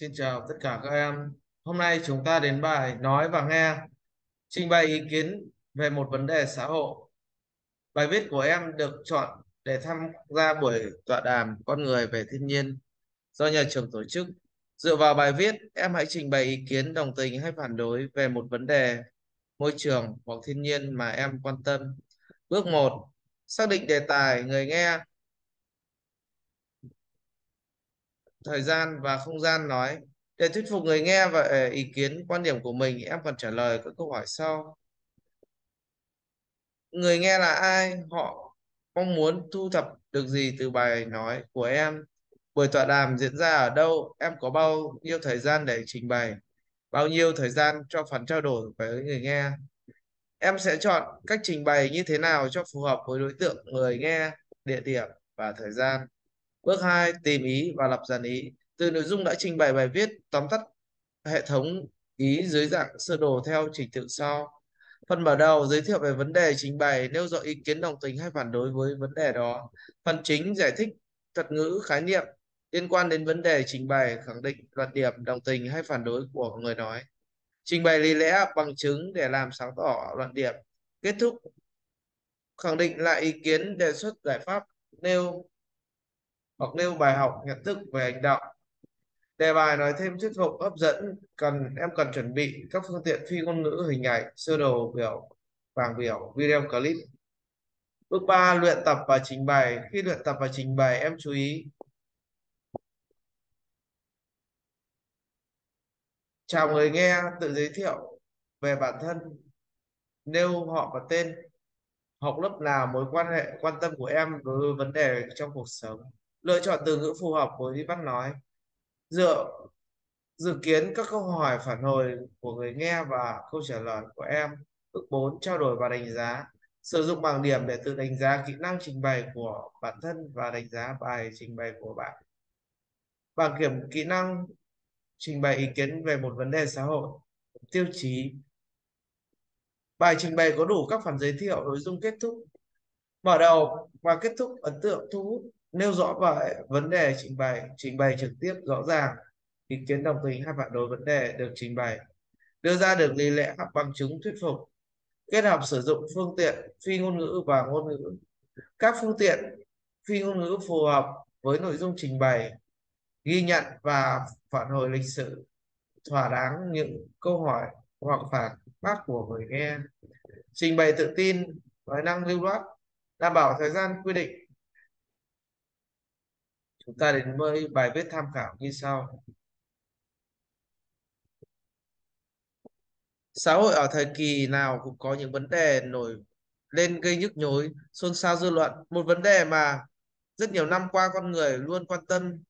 Xin chào tất cả các em. Hôm nay chúng ta đến bài nói và nghe, trình bày ý kiến về một vấn đề xã hội. Bài viết của em được chọn để tham gia buổi tọa đàm con người về thiên nhiên do nhà trường tổ chức. Dựa vào bài viết, em hãy trình bày ý kiến đồng tình hay phản đối về một vấn đề môi trường hoặc thiên nhiên mà em quan tâm. Bước 1. Xác định đề tài người nghe. Thời gian và không gian nói. Để thuyết phục người nghe và ý kiến, quan điểm của mình, em cần trả lời các câu hỏi sau. Người nghe là ai? Họ mong muốn thu thập được gì từ bài nói của em? Buổi tọa đàm diễn ra ở đâu? Em có bao nhiêu thời gian để trình bày? Bao nhiêu thời gian cho phần trao đổi với người nghe? Em sẽ chọn cách trình bày như thế nào cho phù hợp với đối tượng người nghe, địa điểm và thời gian. Bước 2. Tìm ý và lập dàn ý. Từ nội dung đã trình bày bài viết, tóm tắt hệ thống ý dưới dạng sơ đồ theo trình tự sau. Phần mở đầu giới thiệu về vấn đề trình bày, nêu rõ ý kiến đồng tình hay phản đối với vấn đề đó. Phần chính giải thích thuật ngữ khái niệm liên quan đến vấn đề trình bày, khẳng định luận điểm đồng tình hay phản đối của người nói. Trình bày lý lẽ bằng chứng để làm sáng tỏ luận điểm. Kết thúc khẳng định lại ý kiến đề xuất giải pháp nêu hoặc nêu bài học, nhận thức về hành động đề bài nói thêm thuyết phục, hấp dẫn, cần, em cần chuẩn bị các phương tiện phi ngôn ngữ, hình ảnh, sơ đồ, biểu, bảng biểu, video clip. Bước 3 luyện tập và trình bày. Khi luyện tập và trình bày, em chú ý. Chào người nghe, tự giới thiệu về bản thân, nêu họ và tên, học lớp nào, mối quan hệ, quan tâm của em đối với vấn đề trong cuộc sống lựa chọn từ ngữ phù hợp với văn nói. Dựa, dự kiến các câu hỏi phản hồi của người nghe và câu trả lời của em, bước 4 trao đổi và đánh giá. Sử dụng bảng điểm để tự đánh giá kỹ năng trình bày của bản thân và đánh giá bài trình bày của bạn. Bảng kiểm kỹ năng trình bày ý kiến về một vấn đề xã hội. Tiêu chí. Bài trình bày có đủ các phần giới thiệu, nội dung kết thúc, mở đầu và kết thúc ấn tượng, thu hút nêu rõ về vấn đề trình bày trình bày trực tiếp rõ ràng, ý kiến đồng tình hay phản đối vấn đề được trình bày, đưa ra được lý lẽ bằng chứng thuyết phục, kết hợp sử dụng phương tiện, phi ngôn ngữ và ngôn ngữ. Các phương tiện, phi ngôn ngữ phù hợp với nội dung trình bày, ghi nhận và phản hồi lịch sử, thỏa đáng những câu hỏi hoặc phản bác của người nghe. Trình bày tự tin và năng lưu loát, đảm bảo thời gian quy định chúng ta đến với bài viết tham khảo như sau. Xã hội ở thời kỳ nào cũng có những vấn đề nổi lên gây nhức nhối, xôn xao dư luận. Một vấn đề mà rất nhiều năm qua con người luôn quan tâm,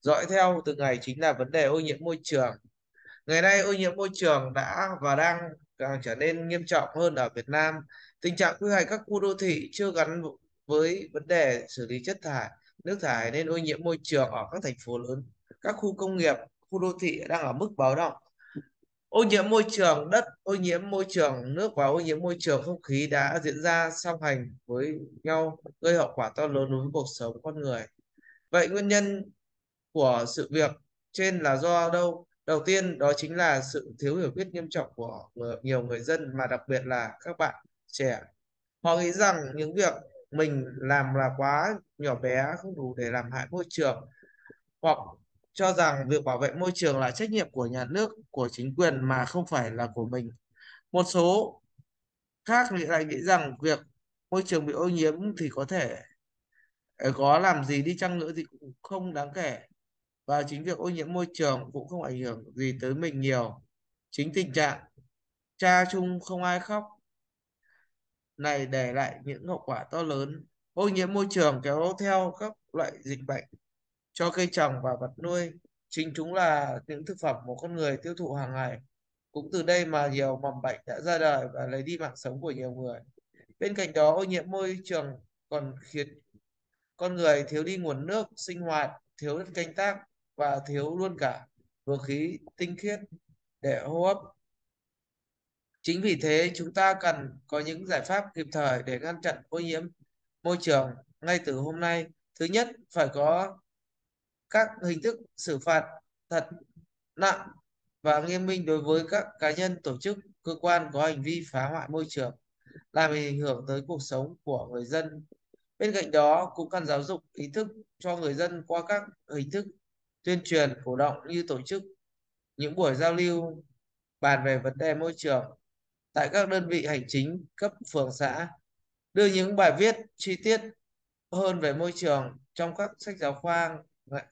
dõi theo từ ngày chính là vấn đề ô nhiễm môi trường. Ngày nay, ô nhiễm môi trường đã và đang càng trở nên nghiêm trọng hơn ở Việt Nam. Tình trạng quy hoạch các khu đô thị chưa gắn với vấn đề xử lý chất thải nước thải nên ô nhiễm môi trường ở các thành phố lớn, các khu công nghiệp, khu đô thị đang ở mức báo động. Ô nhiễm môi trường, đất ô nhiễm môi trường, nước và ô nhiễm môi trường không khí đã diễn ra song hành với nhau, gây hậu quả to lớn đối với cuộc sống con người. Vậy nguyên nhân của sự việc trên là do đâu? Đầu tiên, đó chính là sự thiếu hiểu biết nghiêm trọng của nhiều người dân mà đặc biệt là các bạn trẻ. Họ nghĩ rằng những việc mình làm là quá nhỏ bé không đủ để làm hại môi trường hoặc cho rằng việc bảo vệ môi trường là trách nhiệm của nhà nước, của chính quyền mà không phải là của mình. Một số khác lại nghĩ rằng việc môi trường bị ô nhiễm thì có thể ờ, có làm gì đi chăng nữa thì cũng không đáng kể. Và chính việc ô nhiễm môi trường cũng không ảnh hưởng gì tới mình nhiều. Chính tình trạng cha chung không ai khóc này để lại những hậu quả to lớn. Ô nhiễm môi trường kéo theo các loại dịch bệnh cho cây trồng và vật nuôi. Chính chúng là những thực phẩm của con người tiêu thụ hàng ngày. Cũng từ đây mà nhiều mầm bệnh đã ra đời và lấy đi mạng sống của nhiều người. Bên cạnh đó, ô nhiễm môi trường còn khiến con người thiếu đi nguồn nước sinh hoạt, thiếu đất canh tác và thiếu luôn cả vừa khí tinh khiết để hô hấp. Chính vì thế, chúng ta cần có những giải pháp kịp thời để ngăn chặn ô nhiễm môi trường ngay từ hôm nay. Thứ nhất, phải có các hình thức xử phạt thật nặng và nghiêm minh đối với các cá nhân, tổ chức, cơ quan có hành vi phá hoại môi trường, làm ảnh hưởng tới cuộc sống của người dân. Bên cạnh đó, cũng cần giáo dục ý thức cho người dân qua các hình thức tuyên truyền, cổ động như tổ chức những buổi giao lưu bàn về vấn đề môi trường tại các đơn vị hành chính cấp phường xã, đưa những bài viết chi tiết hơn về môi trường trong các sách giáo khoa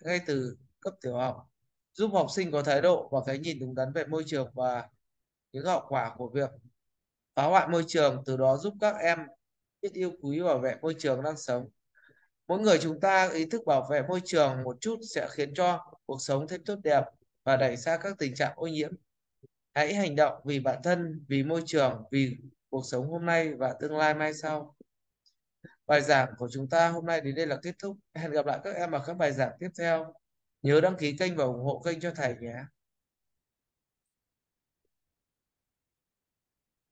ngay từ cấp tiểu học, giúp học sinh có thái độ và cái nhìn đúng đắn về môi trường và những hậu quả của việc phá hoại môi trường, từ đó giúp các em biết yêu quý bảo vệ môi trường đang sống. Mỗi người chúng ta ý thức bảo vệ môi trường một chút sẽ khiến cho cuộc sống thêm tốt đẹp và đẩy xa các tình trạng ô nhiễm. Hãy hành động vì bản thân, vì môi trường, vì cuộc sống hôm nay và tương lai mai sau. Bài giảng của chúng ta hôm nay đến đây là kết thúc. Hẹn gặp lại các em ở các bài giảng tiếp theo. Nhớ đăng ký kênh và ủng hộ kênh cho thầy nhé.